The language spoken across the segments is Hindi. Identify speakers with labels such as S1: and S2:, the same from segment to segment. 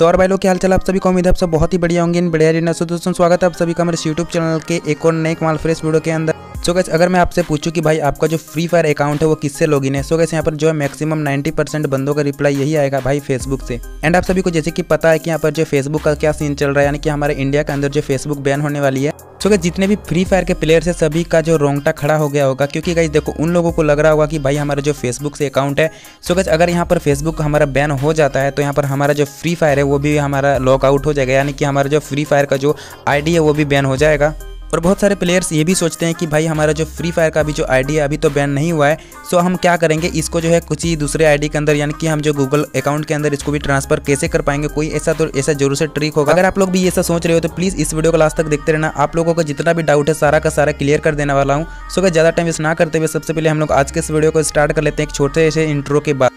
S1: तो और भाई लोग, क्या हाल चाल आप सभी को? उम्मीद है आप सब बहुत ही बढ़िया होंगे, इन बढ़िया रहना सो। दोस्तों स्वागत है आप सभी का मेरे यूट्यूब चैनल के एक और नए कमाल फ्रेश वीडियो के अंदर। सो गैस अगर मैं आपसे पूछूँ कि भाई आपका जो फ्री फायर अकाउंट है, वो किससे लॉगिन है? सो गैस यहाँ पर जो है मैक्सिमम 90 परसेंट बंदों का रिप्लाई यही आएगा भाई फेसबुक से। एंड आप सभी को जैसे कि पता है कि यहाँ पर जो फेसबुक का क्या सीन चल रहा है, यानी कि हमारे इंडिया के अंदर जो फेसबुक बैन होने वाली है सो क्या जितने भी फ्री फायर के प्लेयर्स है, सभी का जो रोंगटा खड़ा हो गया होगा, क्योंकि गाइज़ देखो, उन लोगों को लग रहा होगा कि भाई हमारा जो फेसबुक से अकाउंट है सो गज अगर यहाँ पर फेसबुक हमारा बैन हो जाता है तो यहाँ पर हमारा जो फ्री फायर है, वो भी हमारा लॉकआउट हो जाएगा, यानी कि हमारा जो फ्री फायर का जो आईडी है, वो भी बैन हो जाएगा। और बहुत सारे प्लेयर्स ये भी सोचते हैं कि भाई हमारा जो फ्री फायर का भी जो आईडी है अभी तो बैन नहीं हुआ है सो हम क्या करेंगे? इसको जो है कुछ ही दूसरे आईडी के अंदर, यानी कि हम जो गूगल अकाउंट के अंदर इसको भी ट्रांसफ़र कैसे कर पाएँगे? कोई ऐसा तो ऐसा ज़रूर से ट्रिक होगा। अगर आप लोग भी ऐसा सोच रहे हो तो प्लीज़ इस वीडियो को लास्ट तक देखते रहना। आप लोगों को जितना भी डाउट है, सारा का सारा क्लियर कर देने वाला हूँ। सो अगर ज़्यादा टाइम वेस्ट ना करते हुए, सबसे पहले हम लोग आज के इस वीडियो को स्टार्ट कर लेते हैं। एक छोटे से इंट्रो के बाद।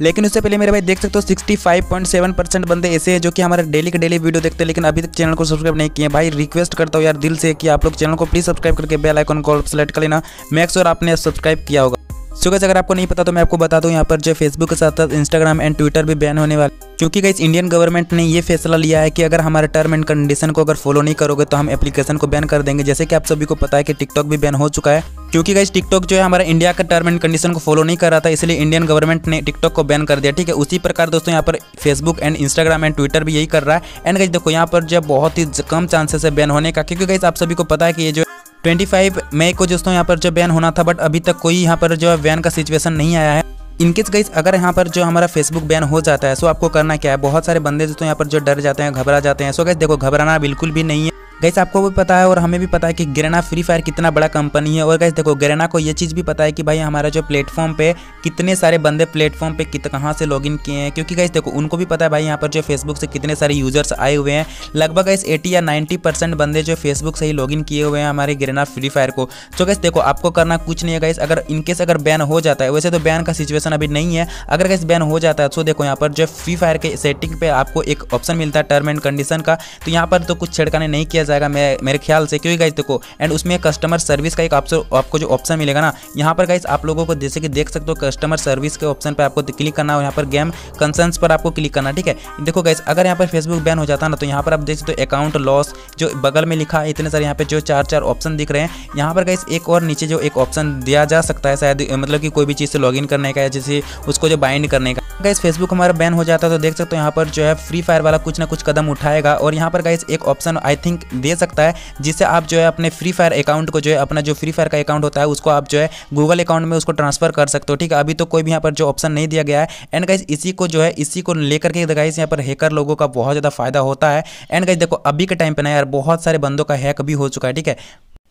S1: लेकिन उससे पहले मेरे भाई देख सकते हो 65.7 परसेंट बंदे ऐसे हैं जो कि हमारे डेली के डेली वीडियो देखते हैं, लेकिन अभी तक चैनल को सब्सक्राइब नहीं किए। भाई रिक्वेस्ट करता हूँ यार दिल से कि आप लोग चैनल को प्लीज़ सब्सक्राइब करके बेल आइकन को सेलेक्ट कर लेना। मैक्स श्योर आपने सब्सक्राइब किया होगा। सो अगर आपको नहीं पता तो मैं आपको बता दूँ, यहाँ पर जो फेसबुक के साथ साथ इंस्टाग्राम एंड ट्विटर भी बैन होने वाले क्योंकि गैस इंडियन गवर्नमेंट ने ये फैसला लिया है कि अगर हमारे टर्म एंड कंडीशन को अगर फॉलो नहीं करोगे तो हम एप्लीकेशन को बैन कर देंगे। जैसे कि आप सभी को पता है कि टिकटॉक भी बैन हो चुका है। क्योंकि गाइस टिकटॉक जो है हमारा इंडिया का टर्म एंड कंडीशन को फॉलो नहीं कर रहा था, इसलिए इंडियन गवर्नमेंट ने टिकटॉक को बैन कर दिया, ठीक है? उसी प्रकार दोस्तों, यहाँ पर Facebook and Instagram and Twitter भी यही कर रहा है। एंड गाइस देखो, यहाँ पर जो बहुत ही कम चांसेस है बैन होने का, क्योंकि गाइस आप सभी को पता है कि ये जो 25 मई को दोस्तों यहाँ पर जो बैन होना था बट अभी तक कोई यहाँ पर जो है बैन का सिचुएशन नहीं आया है। इनकेस गाइस अगर यहाँ पर जो हमारा फेसबुक बैन हो जाता है सो आपको करना क्या है? बहुत सारे बंदे दोस्तों यहाँ पर जो डर जाते हैं, घबरा जाते हैं। सो गाइस देखो, घबराना बिल्कुल भी नहीं है। गैस आपको भी पता है और हमें भी पता है कि गरेना फ्री फायर कितना बड़ा कंपनी है। और गैस देखो ग्रेना को ये चीज़ भी पता है कि भाई हमारा जो प्लेटफॉर्म पे कितने सारे बंदे प्लेटफॉर्म पे कित, कहाँ से लॉगिन किए हैं। क्योंकि गैस देखो, उनको भी पता है भाई यहाँ पर जो फेसबुक से कितने सारे यूज़र्स आए हुए हैं। लगभग गैस एटी या नाइन्टी बंदे जो फेसबुक से ही लॉगिन किए हुए हैं हमारे गरेना फ्री फायर को। तो गैस देखो, आपको करना कुछ नहीं है गैस अगर इनकेस अगर बैन हो जाता है, वैसे तो बैन का सिचुएशन अभी नहीं है। अगर गैस बैन हो जाता है तो देखो, यहाँ पर जो फ्री फायर के सेटिंग पर आपको एक ऑप्शन मिलता है टर्म एंड कंडीशन का। तो यहाँ पर तो कुछ छिड़काने नहीं किया जाएगा मैं, मेरे ख्याल से। क्योंकि गाइज़ देखो एंड उसमें कस्टमर सर्विस का एक आपको जो ऑप्शन मिलेगा ना, यहाँ पर गाइज़ आप लोगों को जैसे कि देख सकते हो कस्टमर सर्विस के ऑप्शन पर आपको क्लिक करना हो यहाँ पर गेम कंसर्न्स पर आपको क्लिक करना ठीक है? देखो गाइज़ अगर यहाँ पर फेसबुक बैन हो जाता ना तो यहाँ पर आप देख सकते हो अकाउंट लॉस जो बगल में लिखा है, इतने सारे यहाँ पे जो चार चार ऑप्शन दिख रहे हैं। यहाँ पर गाइज़ एक और नीचे जो एक ऑप्शन दिया जा सकता है शायद मतलब कि कोई भी चीज़ से लॉग करने का या जैसे उसको जो बाइंड करने का। गाइस फेसबुक हमारा बैन हो जाता है तो देख सकते हो यहाँ पर जो है फ्री फायर वाला कुछ ना कुछ कदम उठाएगा। और यहाँ पर गाइस एक ऑप्शन आई थिंक दे सकता है जिससे आप जो है अपने फ्री फायर अकाउंट को जो है, अपना जो फ्री फायर का अकाउंट होता है, उसको आप जो है गूगल अकाउंट में उसको ट्रांसफ़र कर सकते हो, ठीक है? अभी तो कोई भी यहाँ पर जो ऑप्शन नहीं दिया गया है। एंड गाइज़ इसी को जो है, इसी को लेकर के गाइस यहाँ पर हैकर लोगों का बहुत ज़्यादा फ़ायदा होता है। एंड गाइज़ देखो, अभी के टाइम पर ना यार, बहुत सारे बंदों का हैक भी हो चुका है, ठीक है?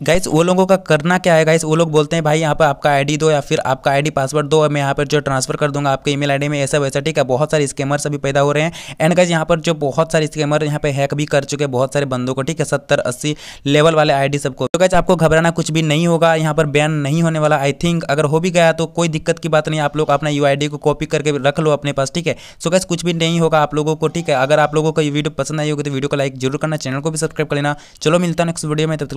S1: गाइस वो लोगों का करना क्या है? गाइस वो लोग बोलते हैं, भाई, यहाँ पर आपका आईडी दो या फिर आपका आईडी पासवर्ड दो मैं यहाँ पर जो ट्रांसफ़र कर दूँगा, आपके ईमेल आईडी में, ऐसा वैसा, ठीक है? बहुत सारे स्कैमर्स अभी पैदा हो रहे हैं। एंड गाइस यहाँ पर जो बहुत सारे स्कैमर यहाँ पे हैक भी कर चुके हैं, बहुत सारे बंदों को, ठीक है? सत्तर, अस्सी लेवल वाले आई सबको। तो गाइस आपको घबराना कुछ भी नहीं होगा, यहाँ पर बैन नहीं होने वाला। आई थिंक अगर हो भी गया तो कोई दिक्कत की बात नहीं, आप लोग अपना यू को कॉपी करके रख लो अपने पास, ठीक है? सो गैस कुछ भी नहीं होगा आप लोगों को, ठीक है? अगर आप लोगों को ये वीडियो पसंद आई होगी तो वीडियो को लाइक ज़रूर करना, चैनल को भी सब्सक्राइब कर लेना। चलो, मिलता है नेक्स्ट वीडियो में, तब तक